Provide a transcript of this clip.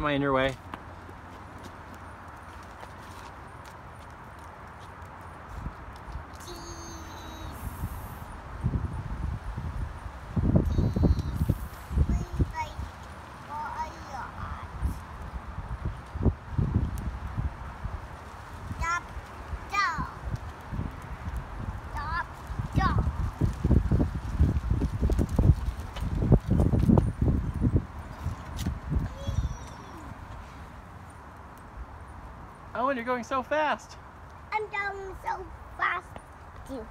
Am I Owen, you're going so fast. I'm going so fast too.